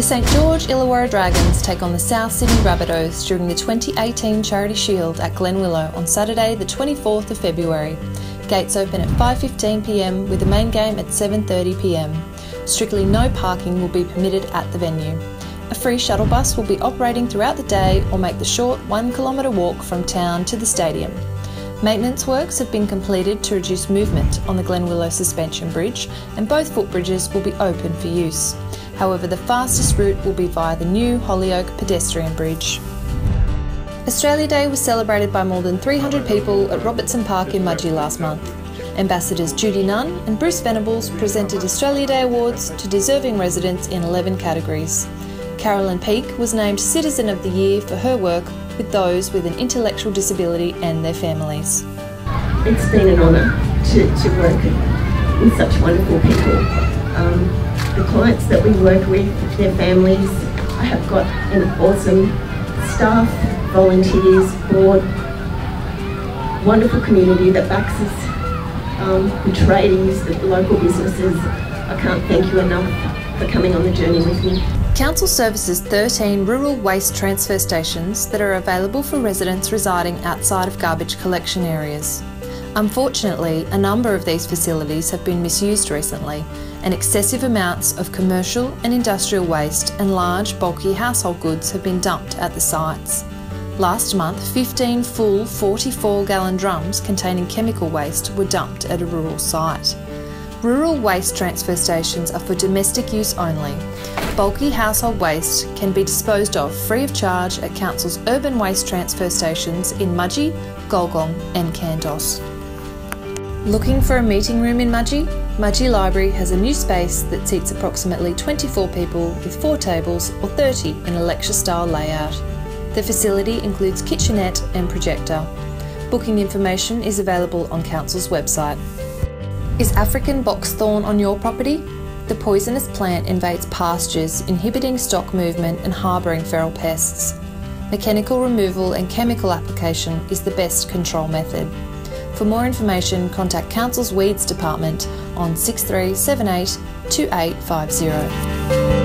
The St George Illawarra Dragons take on the South Sydney Rabbitohs during the 2018 Charity Shield at Glenwillow on Saturday the 24th of February. Gates open at 5.15pm with the main game at 7.30pm. Strictly no parking will be permitted at the venue. A free shuttle bus will be operating throughout the day or make the short one kilometre walk from town to the stadium. Maintenance works have been completed to reduce movement on the Glenwillow Suspension Bridge and both footbridges will be open for use. However, the fastest route will be via the new Holyoake pedestrian bridge. Australia Day was celebrated by more than 300 people at Robertson Park in Mudgee last month. Ambassadors Judy Nunn and Bruce Venables presented Australia Day awards to deserving residents in 11 categories. Carolyn Peake was named Citizen of the Year for her work with those with an intellectual disability and their families. It's been an honour to, to work with such wonderful people. Um, the clients that we work with, their families. I have got an awesome staff, volunteers, board, wonderful community that backs us, um, the tradies, the local businesses. I can't thank you enough for coming on the journey with me. Council services 13 rural waste transfer stations that are available for residents residing outside of garbage collection areas. Unfortunately, a number of these facilities have been misused recently, and excessive amounts of commercial and industrial waste and large, bulky household goods have been dumped at the sites. Last month, 15 full 44 gallon drums containing chemical waste were dumped at a rural site. Rural waste transfer stations are for domestic use only. Bulky household waste can be disposed of free of charge at Council's urban waste transfer stations in Mudgee, Gulgong and Kandos. Looking for a meeting room in Mudgee? Mudgee Library has a new space that seats approximately 24 people with four tables or 30 in a lecture style layout. The facility includes kitchenette and projector. Booking information is available on Council's website. Is African boxthorn on your property? The poisonous plant invades pastures, inhibiting stock movement and harbouring feral pests. Mechanical removal and chemical application is the best control method. For more information, contact Council's Weeds Department on 6378 2850.